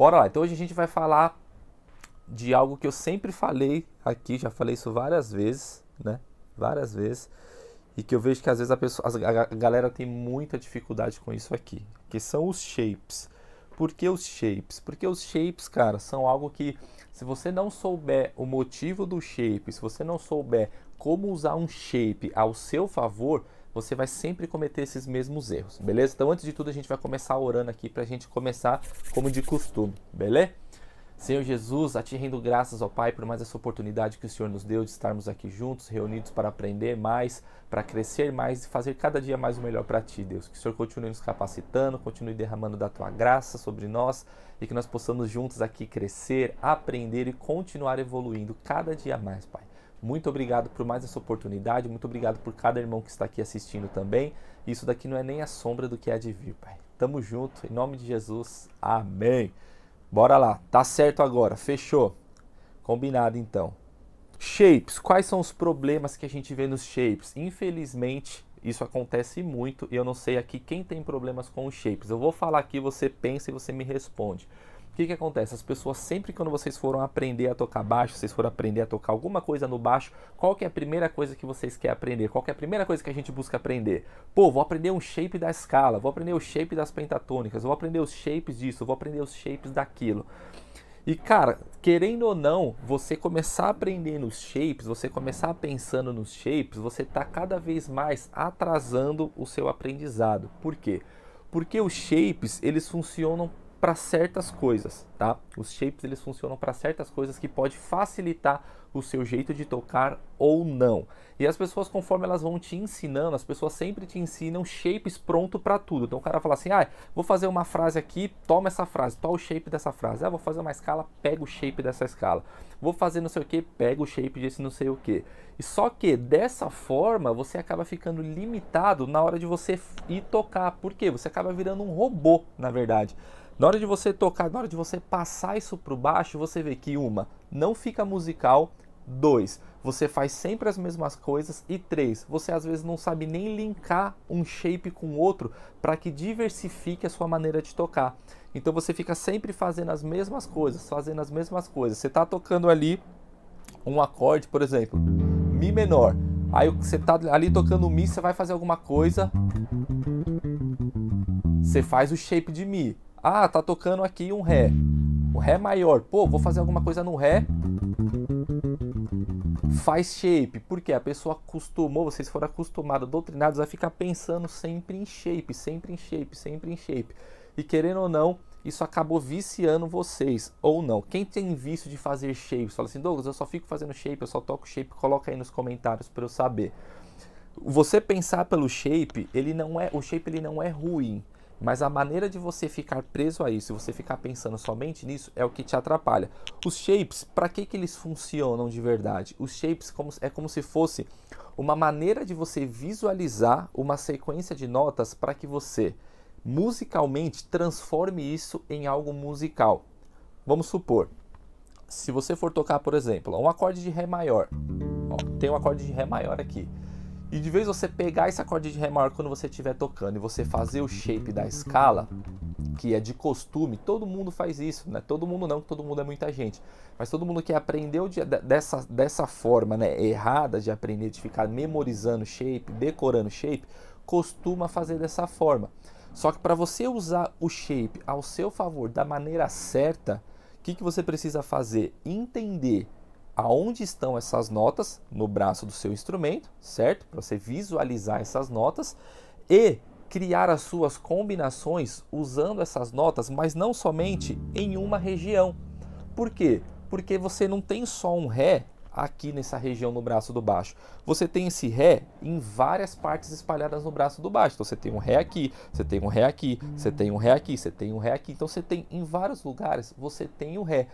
Bora lá. Então hoje a gente vai falar de algo que eu sempre falei aqui, já falei isso várias vezes, né? Várias vezes. E que eu vejo que às vezes a, pessoa, a galera tem muita dificuldade com isso aqui, que são os shapes. Por que os shapes? Porque os shapes, cara, são algo que se você não souber o motivo do shape, se você não souber como usar um shape ao seu favor, você vai sempre cometer esses mesmos erros, beleza? Então, antes de tudo, a gente vai começar orando aqui para a gente começar como de costume, beleza? Senhor Jesus, a Ti rendo graças ao Pai por mais essa oportunidade que o Senhor nos deu de estarmos aqui juntos, reunidos para aprender mais, para crescer mais e fazer cada dia mais o melhor para Ti, Deus. Que o Senhor continue nos capacitando, continue derramando da Tua graça sobre nós e que nós possamos juntos aqui crescer, aprender e continuar evoluindo cada dia mais, Pai. Muito obrigado por mais essa oportunidade, muito obrigado por cada irmão que está aqui assistindo também. Isso daqui não é nem a sombra do que é de vir, Pai. Tamo junto, em nome de Jesus. Amém. Bora lá, tá certo agora, fechou. Combinado então. Shapes, quais são os problemas que a gente vê nos shapes? Infelizmente, isso acontece muito e eu não sei aqui quem tem problemas com os shapes. Eu vou falar aqui, você pensa e você me responde. O que, que acontece? As pessoas sempre quando vocês foram aprender a tocar baixo, vocês foram aprender a tocar alguma coisa no baixo, qual que é a primeira coisa que vocês querem aprender? Qual que é a primeira coisa que a gente busca aprender? Pô, vou aprender um shape da escala, vou aprender o shape das pentatônicas, vou aprender os shapes disso, vou aprender os shapes daquilo. E cara, querendo ou não, você começar a aprender nos shapes, você começar pensando nos shapes, você está cada vez mais atrasando o seu aprendizado. Por quê? Porque os shapes, eles funcionam para certas coisas, tá? Os shapes eles funcionam para certas coisas que pode facilitar o seu jeito de tocar ou não. E as pessoas conforme elas vão te ensinando, as pessoas sempre te ensinam shapes pronto para tudo. Então o cara fala assim: "Ah, vou fazer uma frase aqui, toma essa frase, qual o shape dessa frase? Ah, vou fazer uma escala, pega o shape dessa escala. Vou fazer não sei o que, pega o shape desse não sei o que". E só que dessa forma você acaba ficando limitado na hora de você ir tocar. Por quê? Você acaba virando um robô, na verdade. Na hora de você tocar, na hora de você passar isso para o baixo, você vê que uma, não fica musical, dois, você faz sempre as mesmas coisas e três, você às vezes não sabe nem linkar um shape com outro para que diversifique a sua maneira de tocar. Então você fica sempre fazendo as mesmas coisas, fazendo as mesmas coisas. Você está tocando ali um acorde, por exemplo, mi menor. Aí você está ali tocando mi, você vai fazer alguma coisa, você faz o shape de mi. Ah, tá tocando aqui um Ré. O Ré maior. Pô, vou fazer alguma coisa no Ré. Faz shape. Porque a pessoa acostumou, vocês foram acostumados, doutrinados a ficar pensando sempre em shape, sempre em shape, sempre em shape. E querendo ou não, isso acabou viciando vocês, ou não. Quem tem vício de fazer shape, fala assim, Douglas, eu só fico fazendo shape, eu só toco shape, coloca aí nos comentários para eu saber. Você pensar pelo shape, ele não é, o shape ele não é ruim. Mas a maneira de você ficar preso a isso, você ficar pensando somente nisso, é o que te atrapalha. Os shapes, para que, que eles funcionam de verdade? Os shapes como, é como se fosse uma maneira de você visualizar uma sequência de notas para que você, musicalmente, transforme isso em algo musical. Vamos supor, se você for tocar, por exemplo, um acorde de Ré maior, ó, tem um acorde de Ré maior aqui. E de vez você pegar esse acorde de Ré maior quando você estiver tocando e você fazer o shape da escala, que é de costume, todo mundo faz isso, né? Todo mundo não, todo mundo é muita gente. Mas todo mundo que aprendeu de, dessa, dessa forma né, errada de aprender, de ficar memorizando shape, decorando shape, costuma fazer dessa forma. Só que para você usar o shape ao seu favor da maneira certa, o que, que você precisa fazer? Entender aonde estão essas notas no braço do seu instrumento, certo? Para você visualizar essas notas e criar as suas combinações usando essas notas, mas não somente em uma região. Por quê? Porque você não tem só um Ré aqui nessa região no braço do baixo. Você tem esse Ré em várias partes espalhadas no braço do baixo. Então você tem um Ré aqui, você tem um Ré aqui, você tem um Ré aqui, você tem um Ré aqui. Então você tem em vários lugares, você tem o Ré.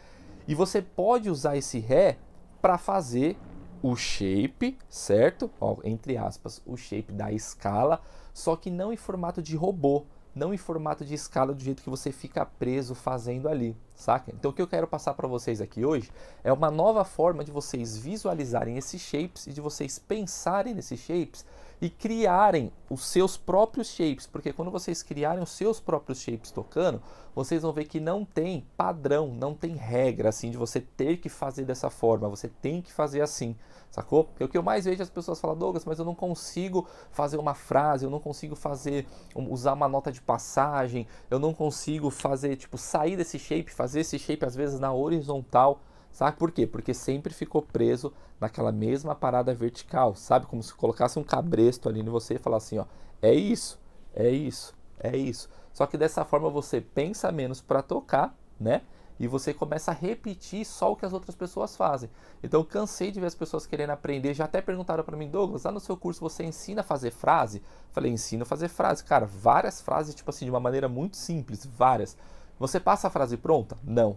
E você pode usar esse Ré para fazer o shape, certo? Ó, entre aspas, o shape da escala, só que não em formato de robô, não em formato de escala do jeito que você fica preso fazendo ali, saca? Então o que eu quero passar para vocês aqui hoje é uma nova forma de vocês visualizarem esses shapes e de vocês pensarem nesses shapes e criarem os seus próprios shapes, porque quando vocês criarem os seus próprios shapes tocando, vocês vão ver que não tem padrão, não tem regra assim de você ter que fazer dessa forma, você tem que fazer assim, sacou? Porque o que eu mais vejo as pessoas falam, Douglas, mas eu não consigo fazer uma frase, eu não consigo fazer usar uma nota de passagem, eu não consigo fazer tipo sair desse shape, fazer esse shape às vezes na horizontal. Sabe por quê? Porque sempre ficou preso naquela mesma parada vertical, sabe? Como se colocasse um cabresto ali em você e falasse assim, ó, é isso, é isso, é isso. Só que dessa forma você pensa menos para tocar, né? E você começa a repetir só o que as outras pessoas fazem. Então cansei de ver as pessoas querendo aprender. Já até perguntaram para mim, Douglas, lá no seu curso você ensina a fazer frase? Falei, ensino a fazer frase. Cara, várias frases, tipo assim, de uma maneira muito simples, várias. Você passa a frase pronta? Não.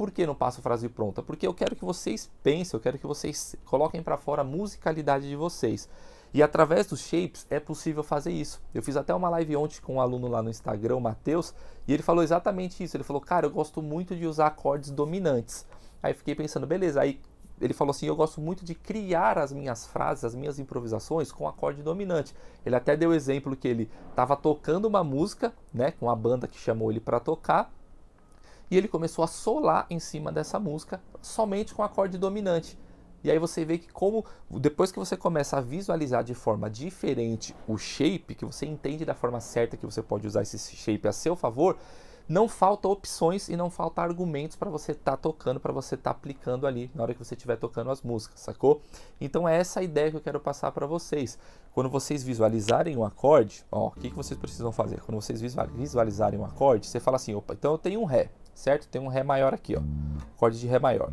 Por que não passo frase pronta? Porque eu quero que vocês pensem, eu quero que vocês coloquem para fora a musicalidade de vocês. E através dos shapes é possível fazer isso. Eu fiz até uma live ontem com um aluno lá no Instagram, o Matheus, e ele falou exatamente isso. Ele falou, cara, eu gosto muito de usar acordes dominantes. Aí fiquei pensando, beleza, aí ele falou assim: Eu gosto muito de criar as minhas frases, as minhas improvisações com acorde dominante. Ele até deu exemplo que ele estava tocando uma música, né, com a banda que chamou ele para tocar, e ele começou a solar em cima dessa música somente com acorde dominante. E aí você vê que como depois que você começa a visualizar de forma diferente o shape, que você entende da forma certa que você pode usar esse shape a seu favor, não falta opções e não falta argumentos para você estar tá tocando, para você estar tá aplicando ali na hora que você estiver tocando as músicas, sacou? Então é essa a ideia que eu quero passar para vocês. Quando vocês visualizarem um acorde, ó, o que, que vocês precisam fazer? Quando vocês visualizarem um acorde, você fala assim, opa, então eu tenho um Ré certo? Tem um Ré maior aqui, ó. Acorde de Ré maior.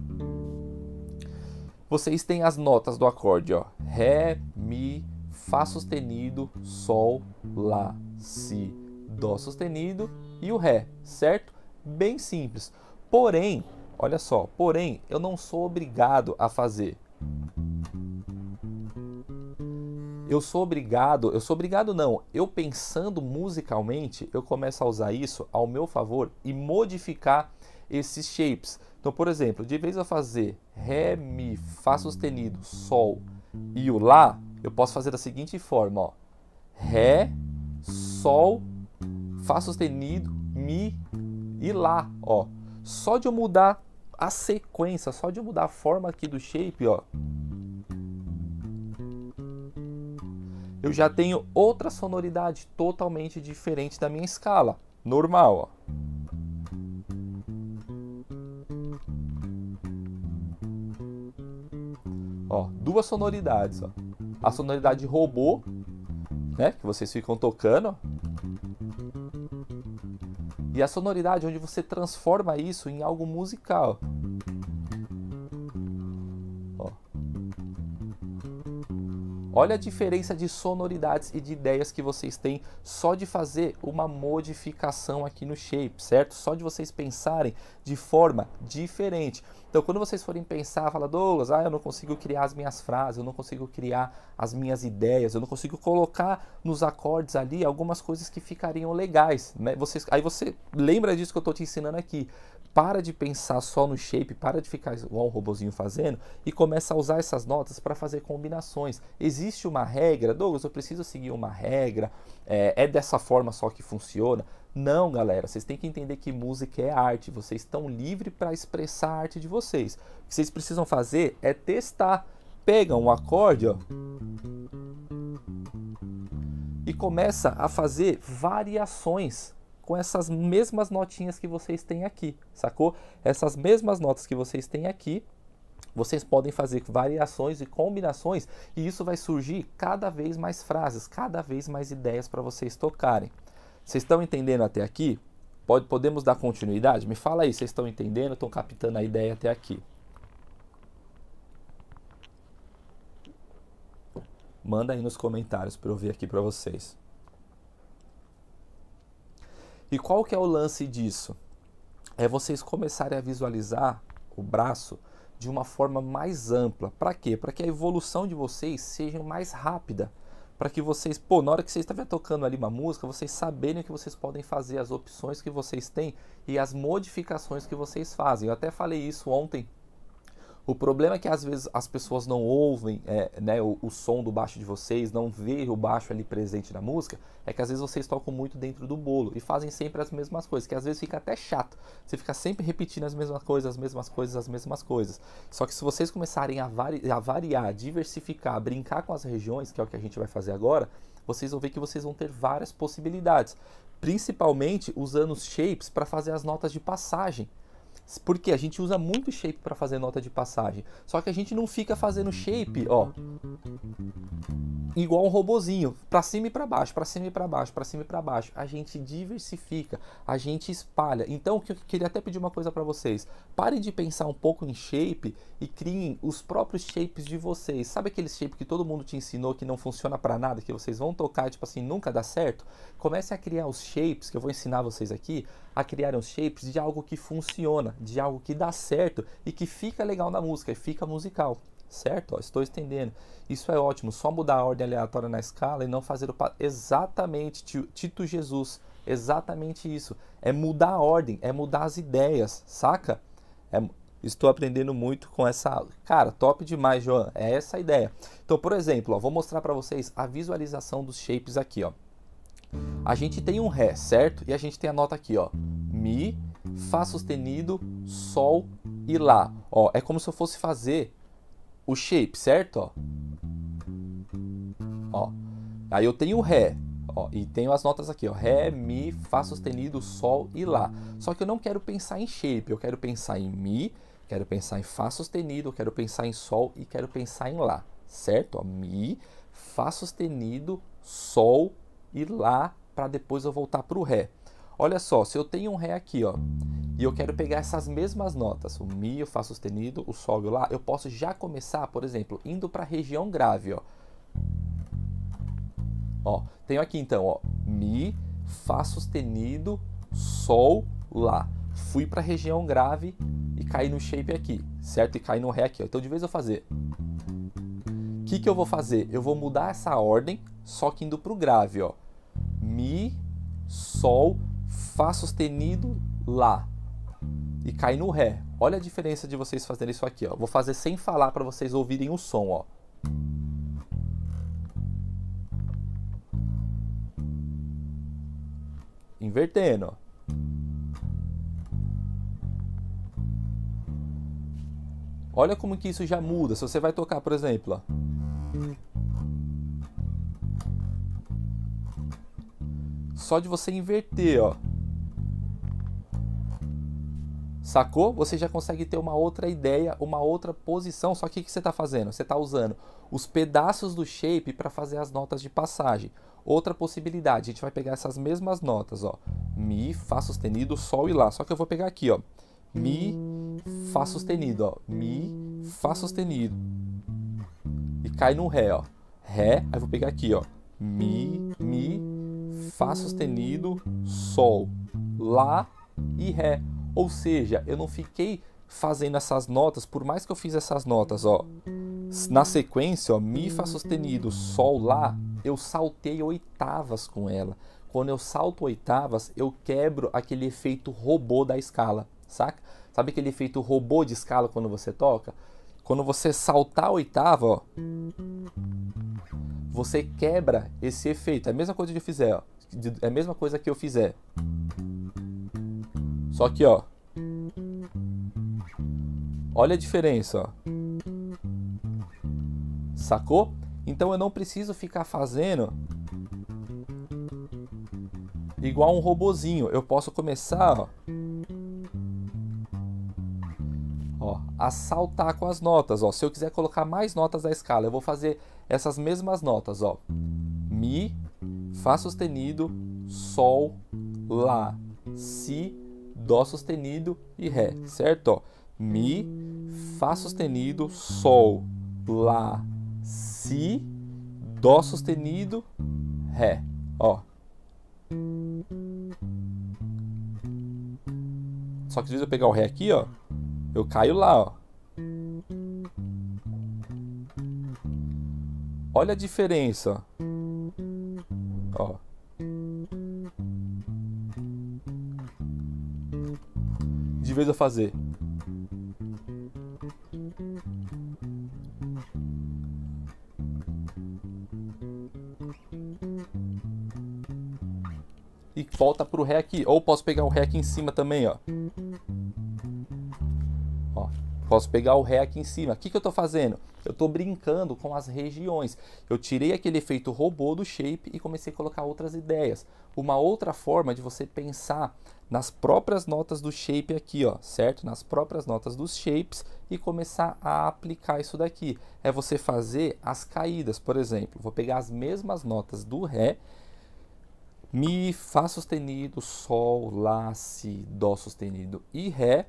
Vocês têm as notas do acorde, ó. Ré, Mi, Fá sustenido, Sol, Lá, Si, Dó sustenido e o Ré, certo? Bem simples. Porém, olha só, porém, eu não sou obrigado a fazer eu sou obrigado, eu sou obrigado não, eu pensando musicalmente, eu começo a usar isso ao meu favor e modificar esses shapes. Então, por exemplo, de vez eu fazer Ré, Mi, Fá sustenido, Sol e o Lá, eu posso fazer da seguinte forma, ó. Ré, Sol, Fá sustenido, Mi e Lá, ó. Só de eu mudar a sequência, só de eu mudar a forma aqui do shape, ó, eu já tenho outra sonoridade totalmente diferente da minha escala normal. Ó. Ó, duas sonoridades. Ó. A sonoridade robô, né, que vocês ficam tocando. E a sonoridade onde você transforma isso em algo musical. Olha a diferença de sonoridades e de ideias que vocês têm só de fazer uma modificação aqui no shape, certo? Só de vocês pensarem de forma diferente. Então, quando vocês forem pensar, fala, Douglas, ah, eu não consigo criar as minhas frases, eu não consigo criar as minhas ideias, eu não consigo colocar nos acordes ali algumas coisas que ficariam legais. Né? Vocês, aí você lembra disso que eu estou te ensinando aqui. Para de pensar só no shape, para de ficar igual um robozinho fazendo e começa a usar essas notas para fazer combinações. Existe uma regra, Douglas, eu preciso seguir uma regra, é, é dessa forma só que funciona. Não, galera, vocês têm que entender que música é arte, vocês estão livres para expressar a arte de vocês. O que vocês precisam fazer é testar. Pega um acorde, ó, e começa a fazer variações com essas mesmas notinhas que vocês têm aqui, sacou? Essas mesmas notas que vocês têm aqui, vocês podem fazer variações e combinações e isso vai surgir cada vez mais frases, cada vez mais ideias para vocês tocarem. Vocês estão entendendo até aqui? Pode, podemos dar continuidade? Me fala aí, vocês estão entendendo? Estão captando a ideia até aqui? Manda aí nos comentários para eu ver aqui para vocês. E qual que é o lance disso? É vocês começarem a visualizar o braço de uma forma mais ampla. Para quê? Para que a evolução de vocês seja mais rápida. Para que vocês, pô, na hora que vocês estiverem tocando ali uma música, vocês saberem o que vocês podem fazer, as opções que vocês têm e as modificações que vocês fazem. Eu até falei isso ontem O problema é que às vezes as pessoas não ouvem é, né, o, o, som do baixo de vocês, não vê o baixo ali presente na música, é que às vezes vocês tocam muito dentro do bolo e fazem sempre as mesmas coisas, que às vezes fica até chato. Você fica sempre repetindo as mesmas coisas, as mesmas coisas, as mesmas coisas. Só que se vocês começarem a, vari a variar, diversificar, brincar com as regiões, que é o que a gente vai fazer agora, vocês vão ver que vocês vão ter várias possibilidades, principalmente usando os shapes para fazer as notas de passagem. Porque a gente usa muito shape para fazer nota de passagem. Só que a gente não fica fazendo shape, ó, igual um robozinho, para cima e para baixo, para cima e para baixo, para cima e para baixo. A gente diversifica, a gente espalha. Então, eu queria até pedir uma coisa para vocês. Parem de pensar um pouco em shape e criem os próprios shapes de vocês. Sabe aquele shape que todo mundo te ensinou que não funciona para nada, que vocês vão tocar tipo assim, nunca dá certo? Comece a criar os shapes que eu vou ensinar vocês aqui a criar os shapes de algo que funciona, de algo que dá certo e que fica legal na música e fica musical. Certo? Ó, estou estendendo. Isso é ótimo. Só mudar a ordem aleatória na escala e não fazer o. Exatamente, Tito Jesus. Exatamente isso. É mudar a ordem, é mudar as ideias, saca? É, estou aprendendo muito com essa aula. Cara, top demais, João. É essa a ideia. Então, por exemplo, ó, vou mostrar para vocês a visualização dos shapes aqui, ó. A gente tem um Ré, certo? E a gente tem a nota aqui, ó. Mi, Fá sustenido, Sol e Lá. Ó, é como se eu fosse fazer o shape, certo? Ó. ó. Aí eu tenho o Ré, ó, e tenho as notas aqui, ó. Ré, Mi, Fá sustenido, Sol e Lá. Só que eu não quero pensar em shape, eu quero pensar em Mi, quero pensar em Fá sustenido, quero pensar em Sol e quero pensar em Lá, certo? Ó, mi, Fá sustenido, Sol e Lá para depois eu voltar para o Ré. Olha só, se eu tenho um Ré aqui, ó, e eu quero pegar essas mesmas notas, o Mi, o Fá sustenido, o Sol e o Lá, eu posso já começar, por exemplo, indo para a região grave, ó. Ó, tenho aqui então, ó, Mi, Fá sustenido, Sol, Lá. Fui para a região grave e caí no shape aqui, certo? E caí no Ré aqui, ó. Então de vez eu fazer. O que, que eu vou fazer? Eu vou mudar essa ordem, só que indo para o grave, ó. Mi, Sol, Fá sustenido, Lá. E cai no Ré. Olha a diferença de vocês fazerem isso aqui. Ó. Vou fazer sem falar para vocês ouvirem o som. Ó. Invertendo. Olha como que isso já muda. Se você vai tocar, por exemplo, ó. só de você inverter, ó. Sacou? Você já consegue ter uma outra ideia, uma outra posição. Só que o que você está fazendo? Você está usando os pedaços do shape para fazer as notas de passagem. Outra possibilidade, a gente vai pegar essas mesmas notas, ó. Mi, Fá sustenido, Sol e Lá. Só que eu vou pegar aqui, ó. Mi, Fá sustenido, ó. Mi, Fá sustenido. E cai no Ré, ó. Ré, aí vou pegar aqui, ó. Mi, Mi, Fá sustenido, Sol, Lá e Ré. Ou seja, eu não fiquei fazendo essas notas, por mais que eu fiz essas notas, ó, na sequência, ó, Mi, Fá sustenido, Sol, Lá, eu saltei oitavas com ela. Quando eu salto oitavas, eu quebro aquele efeito robô da escala, saca? Sabe aquele efeito robô de escala quando você toca? Quando você saltar a oitava, ó, você quebra esse efeito. É a mesma coisa que eu fizer, ó. É a mesma coisa que eu fizer. Só que, ó. Olha a diferença, ó. Sacou? Então eu não preciso ficar fazendo igual um robozinho. Eu posso começar, ó, ó, a saltar com as notas, ó. Se eu quiser colocar mais notas da escala, eu vou fazer essas mesmas notas, ó. Mi, Fá sustenido, Sol, Lá, Si, Dó sustenido e Ré, certo? Ó, Mi, Fá sustenido, Sol, Lá, Si, Dó sustenido, Ré. Ó. Só que às vezes eu pegar o Ré aqui, ó, eu caio lá, ó. Olha a diferença. Ó. vez a fazer. E volta pro ré aqui. Ou posso pegar o ré aqui em cima também, ó. Posso pegar o Ré aqui em cima. O que, que eu estou fazendo? Eu estou brincando com as regiões. Eu tirei aquele efeito robô do shape e comecei a colocar outras ideias. Uma outra forma de você pensar nas próprias notas do shape aqui, ó, certo? Nas próprias notas dos shapes e começar a aplicar isso daqui. É você fazer as caídas, por exemplo. Vou pegar as mesmas notas do Ré, Mi, Fá sustenido, Sol, Lá, Si, Dó sustenido e Ré,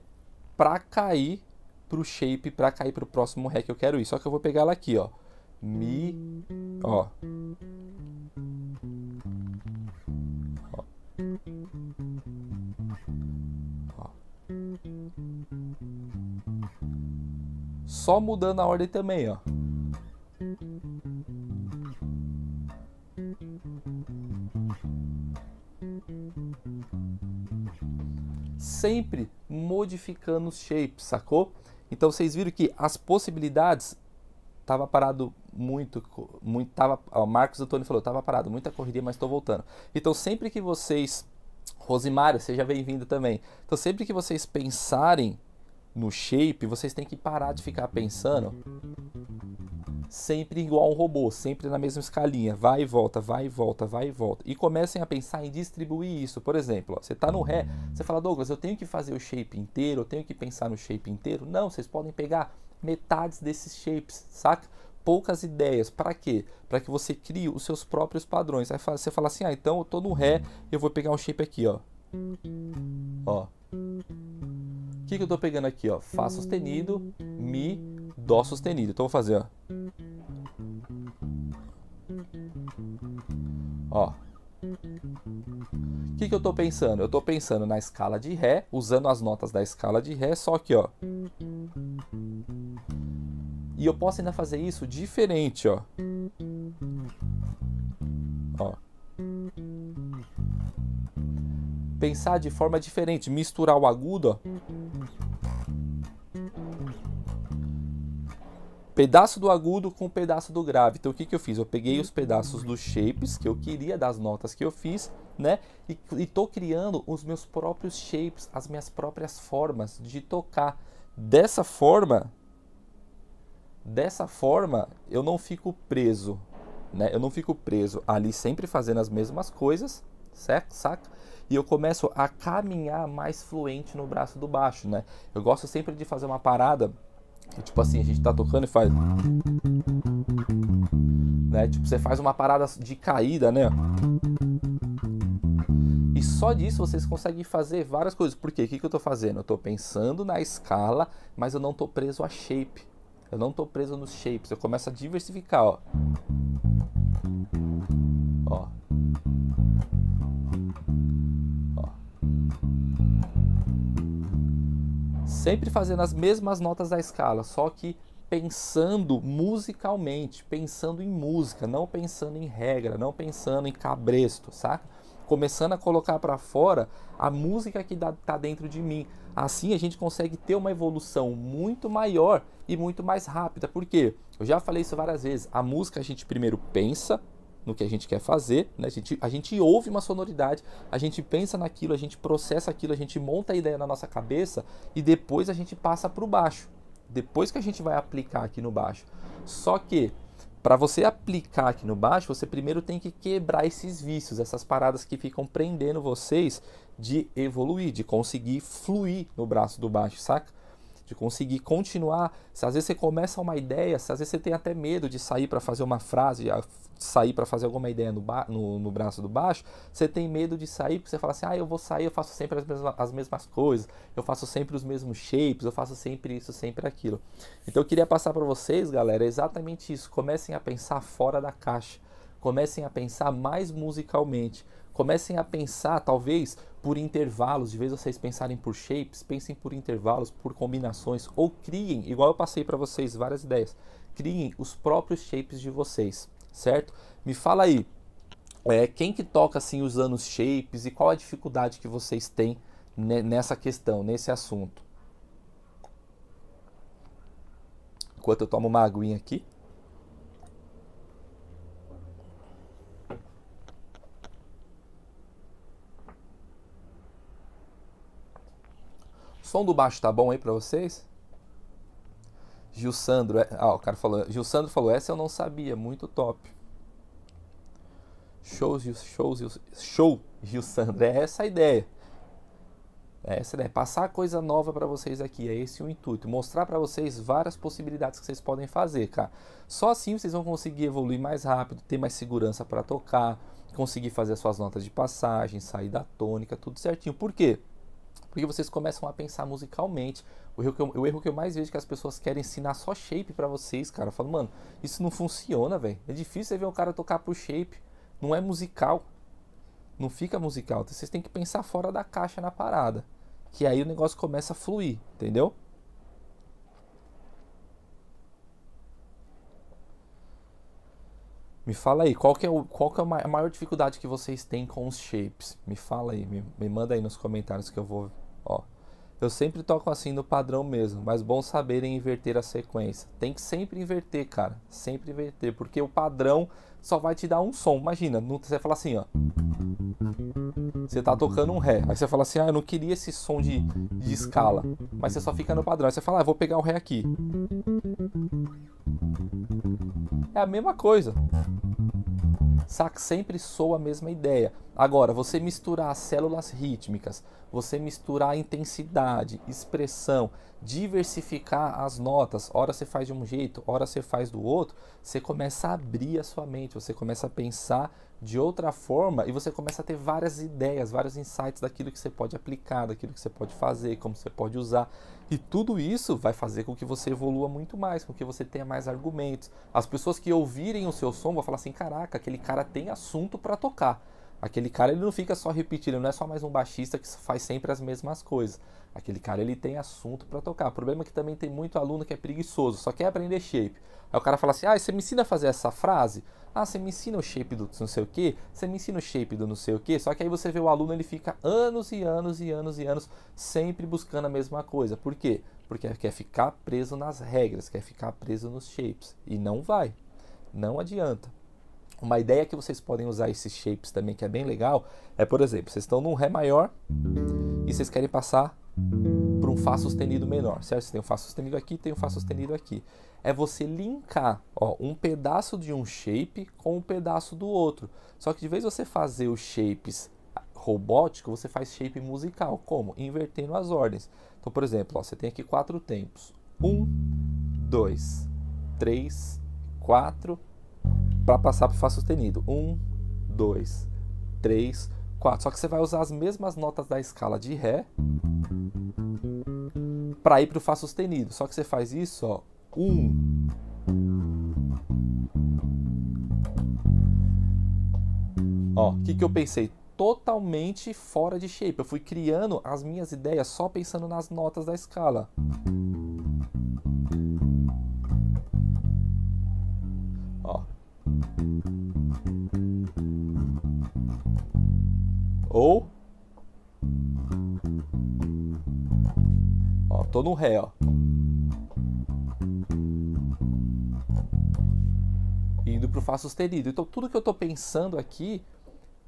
para cair para o shape, para cair para o próximo Ré que eu quero ir. Só que eu vou pegar ela aqui, ó. Mi, ó. ó. Só mudando a ordem também, ó. Sempre modificando os shapes, sacou? Então vocês viram que as possibilidades tava parado muito, muito tava, ó, Marcos Antônio falou, tava parado, muita corrida, mas estou voltando. Então sempre que vocês, Rosimário, seja bem-vindo também. Então sempre que vocês pensarem no shape, vocês têm que parar de ficar pensando sempre igual um robô, sempre na mesma escalinha, vai e volta, vai e volta, vai e volta. E comecem a pensar em distribuir isso. Por exemplo, ó, você está no Ré, você fala, Douglas, eu tenho que fazer o shape inteiro, eu tenho que pensar no shape inteiro. Não, vocês podem pegar metades desses shapes, saca? Poucas ideias. Para quê? Para que você crie os seus próprios padrões. Aí você fala assim, ah, então eu estou no Ré, eu vou pegar um shape aqui, ó. Ó. O que, que eu estou pegando aqui? Ó? Fá sustenido, Mi, Dó sustenido. Então vou fazer. Ó. ó. O que, que eu estou pensando? Eu estou pensando na escala de Ré, usando as notas da escala de Ré, só que ó. E eu posso ainda fazer isso diferente, ó. Ó pensar de forma diferente, misturar o agudo, ó. Pedaço do agudo com pedaço do grave. Então o que, que eu fiz? Eu peguei os pedaços dos shapes que eu queria, das notas que eu fiz, né? E, estou criando os meus próprios shapes, as minhas próprias formas de tocar. Dessa forma, dessa forma, eu não fico preso, né? Eu não fico preso ali sempre fazendo as mesmas coisas, certo? Saca? e eu começo a caminhar mais fluente no braço do baixo, né? Eu gosto sempre de fazer uma parada, que, tipo assim, a gente tá tocando e faz. Né? Tipo, você faz uma parada de caída, né? E só disso vocês conseguem fazer várias coisas. Por quê? O que, que eu tô fazendo? Eu tô pensando na escala, mas eu não tô preso a shape. Eu não tô preso nos shapes. Eu começo a diversificar, ó. Ó. sempre fazendo as mesmas notas da escala, só que pensando musicalmente, pensando em música, não pensando em regra, não pensando em cabresto, saca? Começando a colocar para fora a música que está dentro de mim. Assim a gente consegue ter uma evolução muito maior e muito mais rápida. Porque eu já falei isso várias vezes. A música a gente primeiro pensa, no que a gente quer fazer, né? a, gente, a gente ouve uma sonoridade, a gente pensa naquilo, a gente processa aquilo, a gente monta a ideia na nossa cabeça e depois a gente passa para o baixo. Depois que a gente vai aplicar aqui no baixo. Só que para você aplicar aqui no baixo, você primeiro tem que quebrar esses vícios, essas paradas que ficam prendendo vocês de evoluir, de conseguir fluir no braço do baixo, saca? De conseguir continuar. Se às vezes você começa uma ideia, se às vezes você tem até medo de sair para fazer uma frase, sair para fazer alguma ideia no, no, no, braço do baixo, você tem medo de sair porque você fala assim: ah, eu vou sair, eu faço sempre as mesmas, as mesmas coisas, eu faço sempre os mesmos shapes, eu faço sempre isso, sempre aquilo. Então eu queria passar para vocês, galera, exatamente isso. Comecem a pensar fora da caixa, comecem a pensar mais musicalmente. Comecem a pensar, talvez, por intervalos, de vez vocês pensarem por shapes, pensem por intervalos, por combinações, ou criem, igual eu passei para vocês várias ideias, criem os próprios shapes de vocês, certo? Me fala aí, é, quem que toca assim usando os shapes e qual a dificuldade que vocês têm nessa questão, nesse assunto? Enquanto eu tomo uma aguinha aqui. Som do baixo tá bom aí pra vocês? Gil Sandro, é, ah, o cara falou, Gil Sandro falou, essa eu não sabia, muito top. Shows, show, Gil Sandro, é essa a ideia. É essa a ideia, passar coisa nova para vocês aqui, é esse o intuito, mostrar para vocês várias possibilidades que vocês podem fazer, cara. Só assim vocês vão conseguir evoluir mais rápido, ter mais segurança para tocar, conseguir fazer as suas notas de passagem, sair da tônica, tudo certinho. Por quê? Porque vocês começam a pensar musicalmente. O erro que eu, o erro que eu mais vejo é que as pessoas querem ensinar só shape para vocês, cara. Eu falo, mano, isso não funciona, velho. É difícil você ver um cara tocar pro shape. Não é musical. Não fica musical. Então, vocês têm que pensar fora da caixa na parada. Que aí o negócio começa a fluir, entendeu? Me fala aí, qual que é, o, qual que é a maior dificuldade que vocês têm com os shapes? Me fala aí, me, me manda aí nos comentários que eu vou. Ó, eu sempre toco assim no padrão mesmo, mas bom saber em inverter a sequência. Tem que sempre inverter, cara. Sempre inverter, porque o padrão só vai te dar um som. Imagina, você fala assim, ó. Você tá tocando um Ré. Aí você fala assim, ah, eu não queria esse som de, de escala. Mas você só fica no padrão. Aí você fala, ah, vou pegar o Ré aqui. É a mesma coisa. Saca? Sempre soa a mesma ideia. Agora, você misturar as células rítmicas, você misturar intensidade, expressão, diversificar as notas, hora você faz de um jeito, hora você faz do outro, você começa a abrir a sua mente, você começa a pensar de outra forma e você começa a ter várias ideias, vários insights daquilo que você pode aplicar, daquilo que você pode fazer, como você pode usar. E tudo isso vai fazer com que você evolua muito mais, com que você tenha mais argumentos. As pessoas que ouvirem o seu som vão falar assim: caraca, aquele cara tem assunto para tocar. Aquele cara ele não fica só repetindo, ele não é só mais um baixista que faz sempre as mesmas coisas. Aquele cara ele tem assunto para tocar. O problema é que também tem muito aluno que é preguiçoso, só quer aprender shape. Aí o cara fala assim: "Ah, você me ensina a fazer essa frase?" "Ah, você me ensina o shape do não sei o quê?" "Você me ensina o shape do não sei o quê?" Só que aí você vê o aluno, ele fica anos e anos e anos e anos sempre buscando a mesma coisa. Por quê? Porque quer ficar preso nas regras, quer ficar preso nos shapes e não vai. Não adianta. Uma ideia que vocês podem usar esses shapes também, que é bem legal, é, por exemplo, vocês estão num Ré maior e vocês querem passar para um Fá sustenido menor, certo? Você tem um Fá sustenido aqui, tem um Fá sustenido aqui. É você linkar ó, um pedaço de um shape com um pedaço do outro. Só que de vez você fazer os shapes robótico, você faz shape musical. Como? Invertendo as ordens. Então, por exemplo, ó, você tem aqui quatro tempos. Um, dois, três, quatro, para passar para Fá sustenido. Um, dois, três, quatro. Só que você vai usar as mesmas notas da escala de Ré para ir para o Fá sustenido. Só que você faz isso, ó, um. Ó, o que, que eu pensei? Totalmente fora de shape. Eu fui criando as minhas ideias só pensando nas notas da escala. Ou. Ó, tô no Ré, ó. Indo pro Fá sustenido. Então, tudo que eu tô pensando aqui,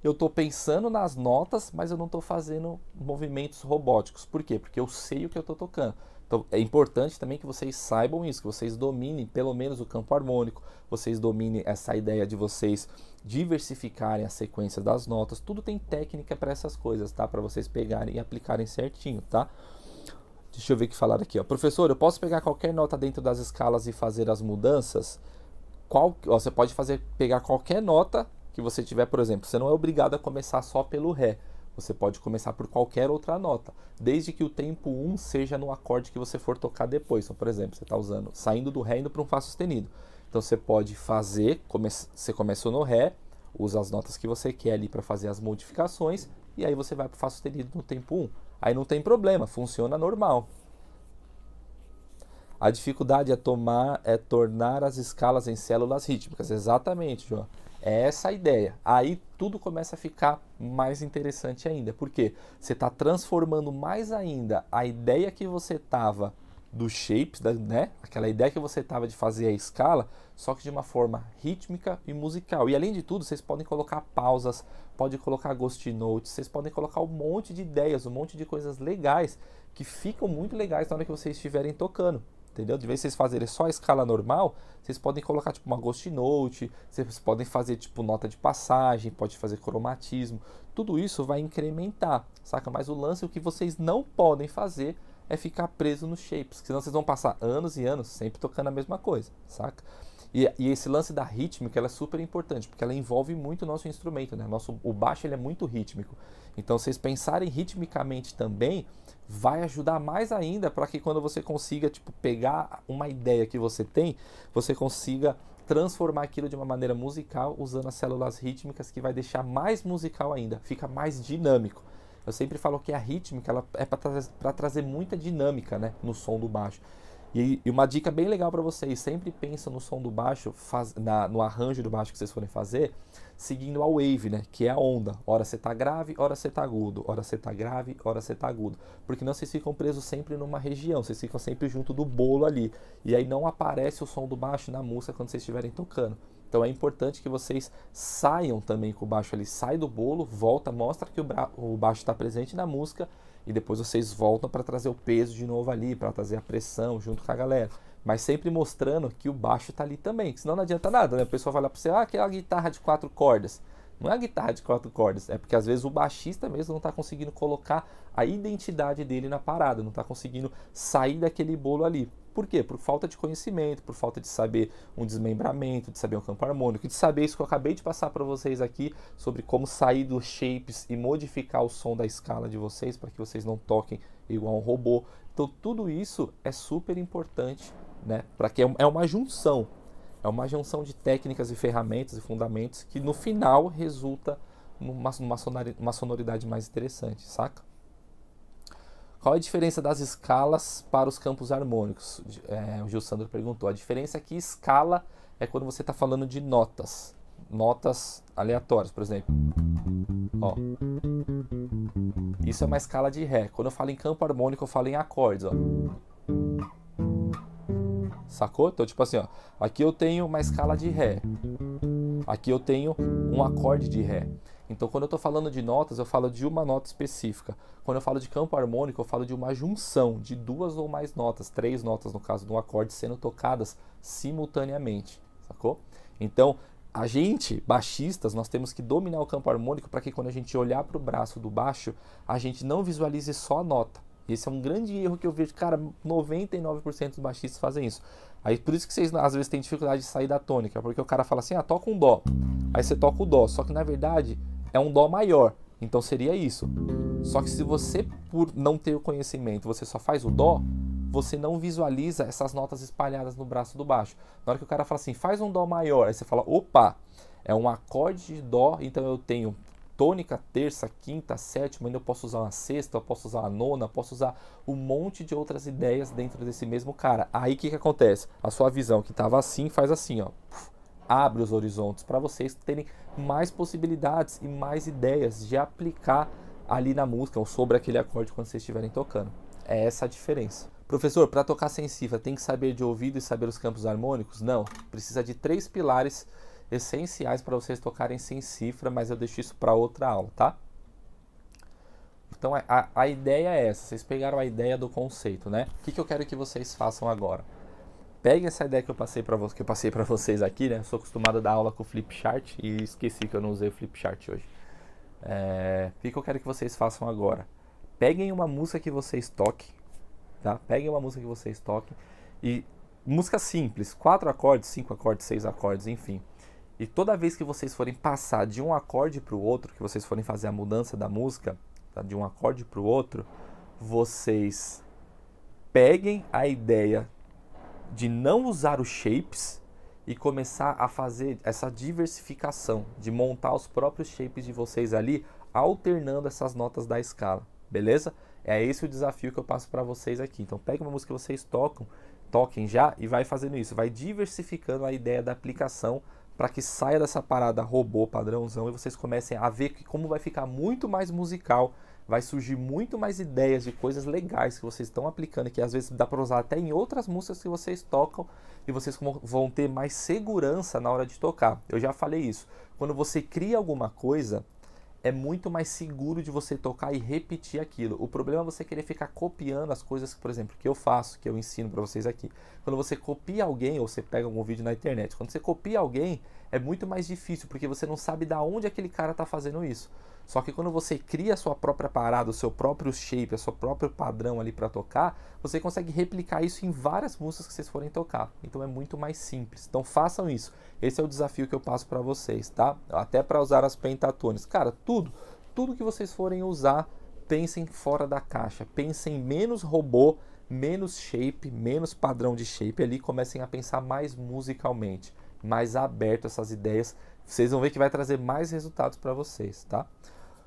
eu tô pensando nas notas, mas eu não tô fazendo movimentos robóticos. Por quê? Porque eu sei o que eu tô tocando. Então é importante também que vocês saibam isso, que vocês dominem pelo menos o campo harmônico, vocês dominem essa ideia de vocês diversificarem a sequência das notas. Tudo tem técnica para essas coisas, tá? Para vocês pegarem e aplicarem certinho, tá? Deixa eu ver o que falaram aqui, ó. Professor, eu posso pegar qualquer nota dentro das escalas e fazer as mudanças? Qual, ó, você pode fazer pegar qualquer nota que você tiver, por exemplo. Você não é obrigado a começar só pelo ré. Você pode começar por qualquer outra nota, desde que o tempo 1 seja no acorde que você for tocar depois. Então, por exemplo, você está usando, saindo do Ré indo para um Fá sustenido. Então você pode fazer, come, você começou no Ré, usa as notas que você quer ali para fazer as modificações, e aí você vai para o Fá sustenido no tempo 1. Aí não tem problema, funciona normal. A dificuldade é tomar, é tornar as escalas em células rítmicas. Exatamente, João. É essa a ideia. Aí tudo começa a ficar mais interessante ainda. porque Você está transformando mais ainda a ideia que você estava dos shapes, da, né? Aquela ideia que você tava de fazer a escala, só que de uma forma rítmica e musical. E além de tudo, vocês podem colocar pausas, pode colocar ghost notes, vocês podem colocar um monte de ideias, um monte de coisas legais que ficam muito legais na hora que vocês estiverem tocando. Entendeu? De vez vocês fazerem só a escala normal, vocês podem colocar tipo uma ghost note, vocês podem fazer tipo nota de passagem, pode fazer cromatismo. Tudo isso vai incrementar, saca? Mas o lance o que vocês não podem fazer é ficar preso nos shapes, senão vocês vão passar anos e anos sempre tocando a mesma coisa, saca? E, e, esse lance da rítmica ela é super importante, porque ela envolve muito o nosso instrumento, né? Nosso, o baixo ele é muito rítmico. Então, vocês pensarem ritmicamente também vai ajudar mais ainda para que quando você consiga tipo, pegar uma ideia que você tem, você consiga transformar aquilo de uma maneira musical usando as células rítmicas que vai deixar mais musical ainda, fica mais dinâmico. Eu sempre falo que a rítmica ela é para trazer muita dinâmica né, no som do baixo. E, e uma dica bem legal para vocês, sempre pensa no som do baixo, faz, na, no arranjo do baixo que vocês forem fazer, seguindo a wave, né? Que é a onda. Hora você tá grave, hora você tá agudo. Hora você tá grave, hora você tá agudo. Porque não vocês ficam presos sempre numa região, vocês ficam sempre junto do bolo ali. E aí não aparece o som do baixo na música quando vocês estiverem tocando. Então é importante que vocês saiam também com o baixo ali, sai do bolo, volta, mostra que o, o baixo está presente na música e depois vocês voltam para trazer o peso de novo ali, para trazer a pressão junto com a galera. Mas sempre mostrando que o baixo está ali também, senão não adianta nada, né? A pessoa vai lá para você, ah, aquela guitarra de quatro cordas. Não é a guitarra de quatro cordas, é porque às vezes o baixista mesmo não está conseguindo colocar a identidade dele na parada, não está conseguindo sair daquele bolo ali. Por quê? Por falta de conhecimento, por falta de saber um desmembramento, de saber um campo harmônico, de saber isso que eu acabei de passar para vocês aqui sobre como sair dos shapes e modificar o som da escala de vocês para que vocês não toquem igual um robô. Então tudo isso é super importante, né? Para que é, é uma junção, é uma junção de técnicas e ferramentas e fundamentos que no final resulta numa, numa sonoridade mais interessante, saca? Qual é a diferença das escalas para os campos harmônicos? É, o Gil Sandro perguntou. A diferença é que escala é quando você está falando de notas. Notas aleatórias, por exemplo. Ó. Isso é uma escala de Ré. Quando eu falo em campo harmônico, eu falo em acordes. Ó. Sacou? Então, tipo assim, ó, aqui eu tenho uma escala de Ré. Aqui eu tenho um acorde de Ré. Então, quando eu estou falando de notas, eu falo de uma nota específica. Quando eu falo de campo harmônico, eu falo de uma junção de duas ou mais notas, três notas no caso de um acorde, sendo tocadas simultaneamente, sacou? Então, a gente, baixistas, nós temos que dominar o campo harmônico para que quando a gente olhar para o braço do baixo, a gente não visualize só a nota. Esse é um grande erro que eu vejo, cara, 99% dos baixistas fazem isso. Aí por isso que vocês às vezes têm dificuldade de sair da tônica, porque o cara fala assim: "Ah, toca um dó". Aí você toca o dó, só que na verdade é um dó maior. Então seria isso. Só que se você, por não ter o conhecimento, você só faz o dó, você não visualiza essas notas espalhadas no braço do baixo. Na hora que o cara fala assim, faz um dó maior, aí você fala, opa, é um acorde de dó, então eu tenho tônica, terça, quinta, sétima, ainda eu posso usar uma sexta, eu posso usar a nona, posso usar um monte de outras ideias dentro desse mesmo cara. Aí o que, que acontece? A sua visão que estava assim faz assim, ó abre os horizontes para vocês terem mais possibilidades e mais ideias de aplicar ali na música ou sobre aquele acorde quando vocês estiverem tocando. É essa a diferença. Professor, para tocar sem cifra, tem que saber de ouvido e saber os campos harmônicos? Não. Precisa de três pilares essenciais para vocês tocarem sem cifra, mas eu deixo isso para outra aula, tá? Então a, a ideia é essa. Vocês pegaram a ideia do conceito, né? O que, que eu quero que vocês façam agora? Pegue essa ideia que eu passei para que eu passei para vocês aqui, né? Eu sou acostumado a dar aula com flip chart e esqueci que eu não usei o flip chart hoje. É, o que eu quero que vocês façam agora? Peguem uma música que vocês toquem, tá? Peguem uma música que vocês toquem e música simples, quatro acordes, cinco acordes, seis acordes, enfim. E toda vez que vocês forem passar de um acorde para o outro, que vocês forem fazer a mudança da música, tá? de um acorde para o outro, vocês peguem a ideia de não usar os shapes e começar a fazer essa diversificação, de montar os próprios shapes de vocês ali, alternando essas notas da escala, beleza? É esse o desafio que eu passo para vocês aqui. Então pegue uma música que vocês tocam, toquem já e vai fazendo isso, vai diversificando a ideia da aplicação para que saia dessa parada robô padrãozão e vocês comecem a ver que como vai ficar muito mais musical vai surgir muito mais ideias de coisas legais que vocês estão aplicando, que às vezes dá para usar até em outras músicas que vocês tocam e vocês vão ter mais segurança na hora de tocar. Eu já falei isso. Quando você cria alguma coisa, é muito mais seguro de você tocar e repetir aquilo. O problema é você querer ficar copiando as coisas, por exemplo, que eu faço, que eu ensino para vocês aqui. Quando você copia alguém ou você pega algum vídeo na internet, quando você copia alguém, é muito mais difícil porque você não sabe da onde aquele cara está fazendo isso. Só que quando você cria a sua própria parada, o seu próprio shape, o seu próprio padrão ali para tocar, você consegue replicar isso em várias músicas que vocês forem tocar. Então é muito mais simples. Então façam isso. Esse é o desafio que eu passo para vocês, tá? Até para usar as pentatones. Cara, tudo, tudo que vocês forem usar, pensem fora da caixa. Pensem menos robô, menos shape, menos padrão de shape ali, comecem a pensar mais musicalmente, mais aberto essas ideias. Vocês vão ver que vai trazer mais resultados para vocês, tá?